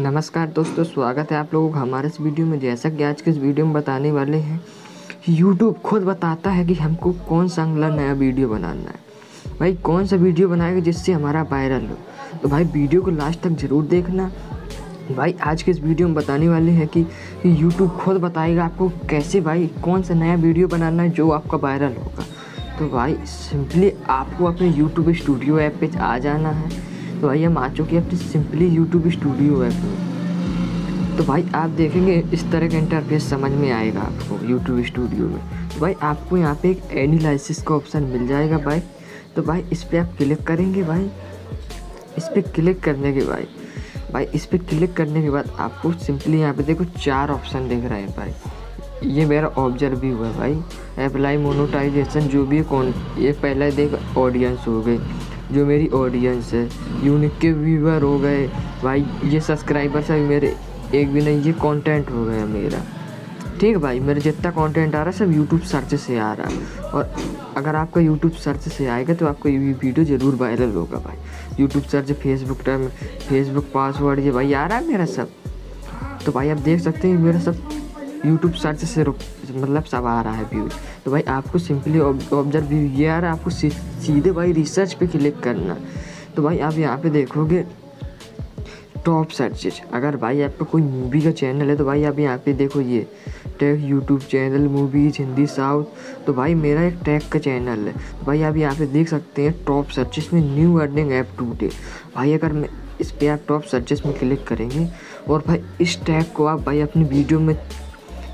नमस्कार दोस्तों, स्वागत है आप लोगों का हमारे इस वीडियो में। जैसा कि आज के इस वीडियो में बताने वाले हैं यूट्यूब खुद बताता है कि हमको कौन सा अगला नया वीडियो बनाना है। भाई, कौन सा वीडियो बनाएगा जिससे हमारा वायरल हो? तो भाई, वीडियो को लास्ट तक ज़रूर देखना। भाई, आज के इस वीडियो में बताने वाले हैं कि यूट्यूब खुद बताएगा आपको कैसे भाई कौन सा नया वीडियो बनाना है जो आपका वायरल होगा। तो भाई सिंपली आपको अपने यूट्यूब स्टूडियो ऐप पे आ जाना है। तो भाई हम आ चुके हैं अपनी सिंपली यूट्यूब स्टूडियो ऐप में तो भाई, आप देखेंगे इस तरह का इंटरफेस समझ में आएगा आपको यूट्यूब स्टूडियो में। तो भाई, आपको यहाँ पे एक एनालिसिस का ऑप्शन मिल जाएगा भाई। तो भाई, इस पर आप क्लिक करेंगे भाई। इस पर क्लिक करने के भाई भाई, इस पर क्लिक करने के बाद आपको सिंपली यहाँ पे देखो चार ऑप्शन दिख रहे हैं भाई। ये मेरा ऑब्ज़र्व भी हुआ भाई। अप्लाई मोनोटाइजेशन जो भी कौन, ये पहला देख ऑडियंस हो गई जो मेरी ऑडियंस है। यूनिक के व्यूवर हो गए। भाई, ये सब्सक्राइबर्स है मेरे एक भी नहीं, ये कंटेंट हो गया मेरा। ठीक है भाई, मेरा जितना कंटेंट आ रहा है, सब यूट्यूब सर्च से आ रहा है। और अगर आपका यूट्यूब सर्च से आएगा तो आपको ये वीडियो ज़रूर वायरल होगा भाई। YouTube search Facebook time Facebook password ये भाई आ रहा है मेरा सब। तो भाई आप देख सकते हैं, मेरा सब यूट्यूब सर्च से मतलब सब आ रहा है व्यूज़ तो भाई आपको सिंपली ऑब्ज़र्व व्यू ये आ रहा है आपको सीधे भाई रिसर्च पे क्लिक करना। तो भाई आप यहाँ पे देखोगे टॉप सर्चेज अगर भाई आपका कोई मूवी का चैनल है तो भाई आप यहाँ पे देखो ये tag YouTube channel movies Hindi south तो भाई मेरा एक टैग का चैनल है। तो भाई आप यहाँ पे देख सकते हैं टॉप सर्चेस में न्यू अर्निंग ऐप टूडे भाई अगर मैं इस पर आप टॉप सर्चेस में क्लिक करेंगे, और भाई इस टैग को आप भाई अपनी वीडियो में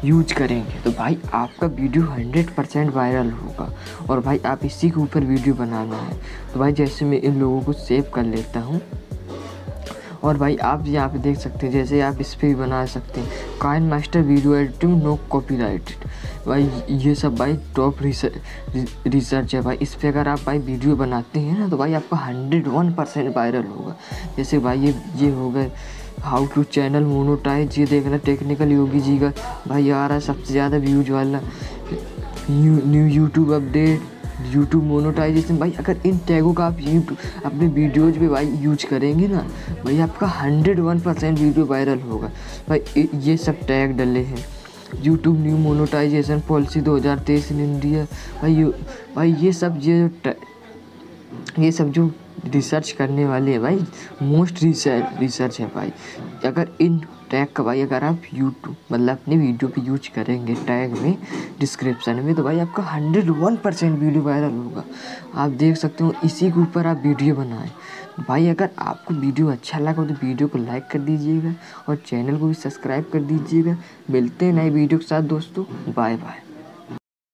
यूज़ करेंगे। तो भाई आपका वीडियो हंड्रेड परसेंट वायरल होगा और भाई आप इसी के ऊपर वीडियो बनाना है। तो भाई जैसे मैं इन लोगों को सेव कर लेता हूँ। और भाई आप यहाँ पे देख सकते हैं, जैसे आप इस पर भी बना सकते हैं। KineMaster video editing, no copy भाई ये सब भाई टॉप रिसर्च रिसर्च है भाई। इस पर अगर आप भाई वीडियो बनाते हैं ना तो भाई आपका हंड्रेड वन परसेंट वायरल होगा। जैसे भाई ये ये हो गए हाउ टू चैनल मोनोटाइज ये देखना टेक्निकल योगी जी का। भाई आ रहा है सबसे ज़्यादा व्यूज़ वाला new YouTube update YouTube monetization भाई, अगर इन टैगों का आप यूट्यूब अपने वीडियोज़ पे भाई यूज़ करेंगे ना, भाई आपका hundred one percent video viral होगा। भाई, ये सब टैग डले हैं। YouTube new monetization policy 2023 in India भाई भाई ये सब, ये ये सब जो रिसर्च करने वाले हैं भाई। मोस्ट रिसर्च रिसर्च है भाई। अगर इन टैग का भाई, अगर आप यूट्यूब मतलब अपने वीडियो पे यूज़ करेंगे टैग में डिस्क्रिप्शन में तो भाई आपका hundred one percent video viral होगा। आप देख सकते हो, इसी के ऊपर आप वीडियो बनाएँ। भाई, अगर आपको वीडियो अच्छा लगा तो वीडियो को लाइक कर दीजिएगा और चैनल को भी सब्सक्राइब कर दीजिएगा। मिलते हैं नए वीडियो के साथ, दोस्तों। Bye bye